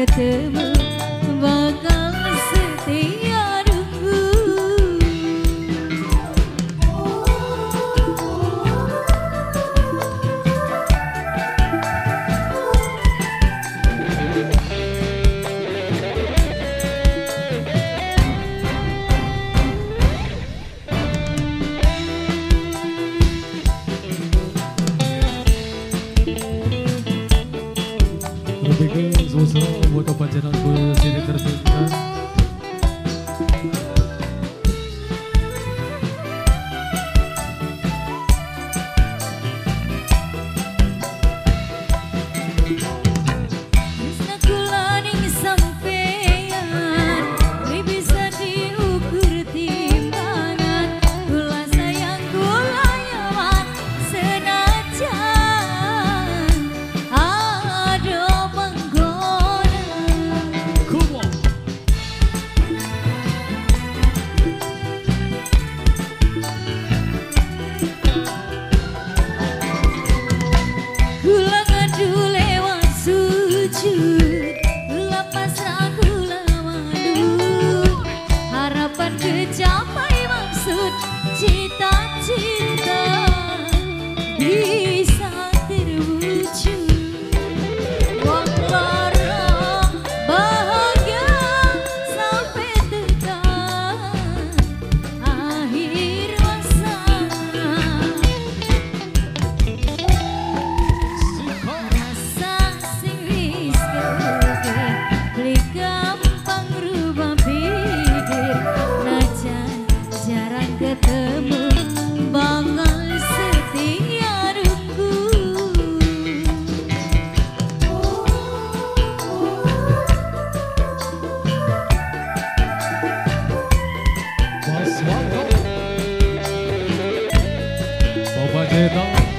Eternity. Assalamualaikum. Semoga buat apa channel gue sini. Ya. cita-cita di Sedan